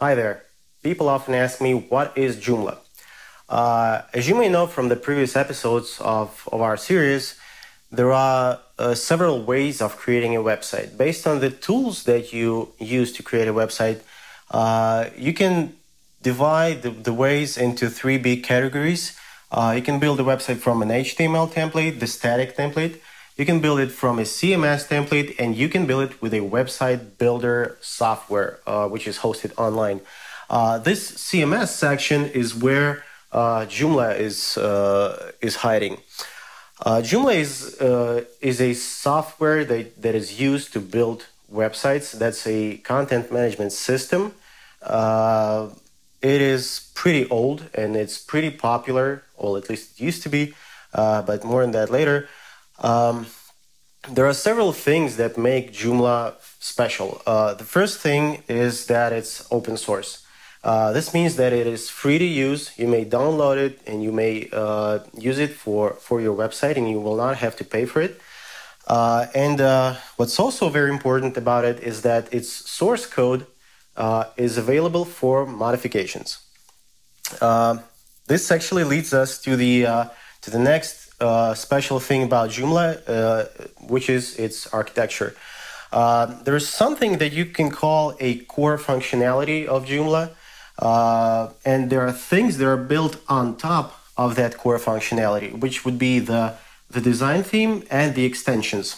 Hi there. People often ask me, what is Joomla? Uh, as you may know from the previous episodes of, of our series, there are uh, several ways of creating a website. Based on the tools that you use to create a website, uh, you can divide the, the, ways into three big categories. Uh, you can build a website from an HTML template, the static template. You can build it from a CMS template and you can build it with a website builder software, uh, which is hosted online. Uh, this CMS section is where uh, Joomla is, uh, is hiding. Uh, Joomla is, uh, is a software that, that is used to build websites. That's a content management system. it is pretty old and it's pretty popular, or at least it used to be, but more on that later. Um, there are several things that make Joomla special. Uh, the first thing is that it's open source. Uh, this means that it is free to use. You may download it and you may uh, use it for, for your website and you will not have to pay for it. Uh, and uh, what's also very important about it is that its source code uh, is available for modifications. this actually leads us to the, to the next uh, special thing about Joomla, uh, which is its architecture. Uh, there's something that you can call a core functionality of Joomla, uh, and there are things that are built on top of that core functionality, which would be the, the design theme and the extensions.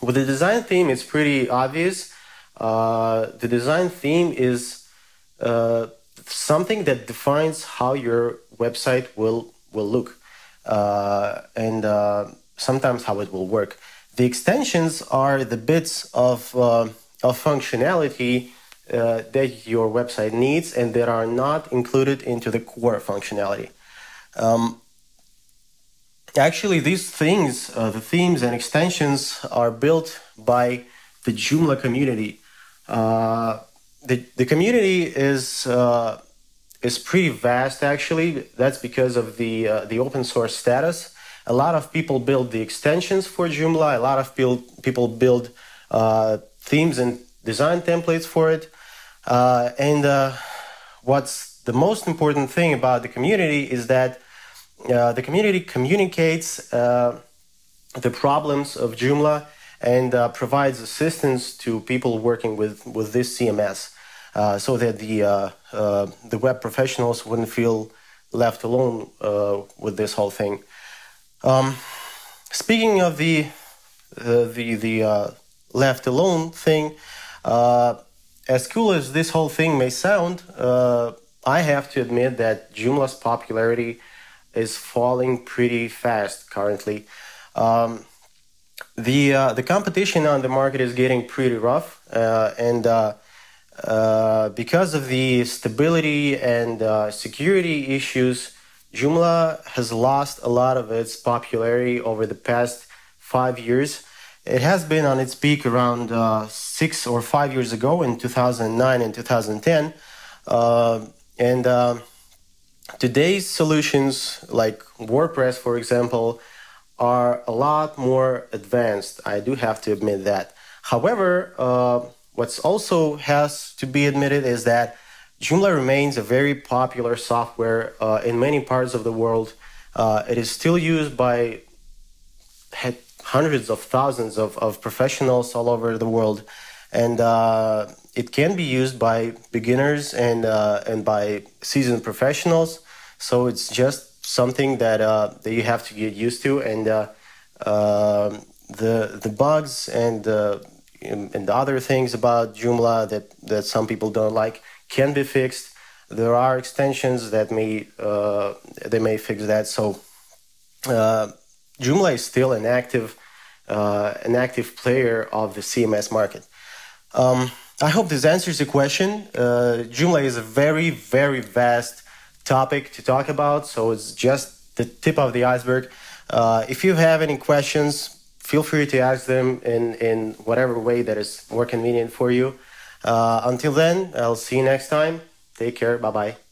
With the design theme, it's pretty obvious. Uh, the design theme is something that defines how your website will, will look and uh, sometimes how it will work. The extensions are the bits of, uh, of functionality uh, that your website needs and that are not included into the core functionality. Um, actually, these things, uh, the themes and extensions, are built by the Joomla community. Uh, the, the community is is pretty vast actually. That's because of the uh, the open source status. A lot of people build the extensions for Joomla. A lot of people people build uh, themes and design templates for it. Uh, and uh, what's the most important thing about the community is that uh, the community communicates uh, the problems of Joomla and provides assistance to people working with with this CMS. Uh, so that the uh, uh, the web professionals wouldn't feel left alone with this whole thing. Um, speaking of the the the left alone thing, as cool as this whole thing may sound, I have to admit that Joomla's popularity is falling pretty fast currently. Um, the uh, the competition on the market is getting pretty rough, uh, and uh, uh, because of the stability and uh, security issues, Joomla has lost a lot of its popularity over the past five years. It has been on its peak around uh, six or five years ago in 2009 and 2010. Uh, and uh, today's solutions, like WordPress, for example, are a lot more advanced. I do have to admit that. However, What's also has to be admitted is that Joomla remains a very popular software uh, in many parts of the world. Uh, it is still used by hundreds of thousands of, of professionals all over the world, and uh, it can be used by beginners and uh, and by seasoned professionals. So it's just something that uh, that you have to get used to, and uh, um, the the bugs and and the other things about Joomla that, that some people don't like can be fixed. There are extensions that may uh, they may fix that. So uh, Joomla is still an active uh, an active player of the CMS market. Um, I hope this answers the question. Uh, Joomla is a very very vast topic to talk about, so it's just the tip of the iceberg. Uh, if you have any questions, feel free to ask them in, in whatever way that is more convenient for you. Uh, until then, I'll see you next time. Take care. Bye bye.